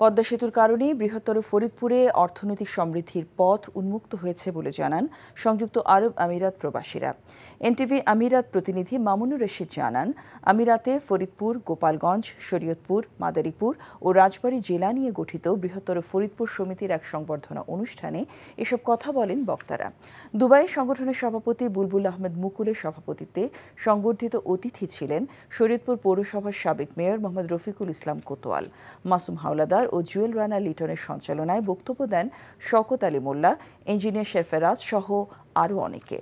পদ্মা সেতুর কারণে বৃহত্তর ফরিদপুরে অর্থনৈতিক সমৃদ্ধির পথ উন্মুক্ত হয়েছে বলে জানান সংযুক্ত আরব আমিরাত প্রবাসীরা। এনটিভি আমিরাত প্রতিনিধি মামুনুর রশিদ জানান, আমিরাতে ফরিদপুর, গোপালগঞ্জ, শরীয়তপুর, মাদারীপুর ও রাজবাড়ী জেলা নিয়ে গঠিত বৃহত্তর ফরিদপুর সমিতির এক সংবর্ধনা অনুষ্ঠানে এসব কথা বলেন বক্তারা। দুবাই সংগঠনের সভাপতি বুলবুল আহমেদ মুকুলের সভাপতিত্বে সংবর্ধিত অতিথি ছিলেন শরীয়তপুর পৌরসভার সাবেক মেয়র মোহাম্মদ রফিকুল ইসলাম কোতোয়াল। মাসুম হাওলাদার সরকার ও জুয়েল রানা লিটনের সঞ্চালনায় বক্তব্য দেন শকত আলী মোল্লা, ইঞ্জিনিয়ার শেরফেরাজ সহ আরও অনেকে।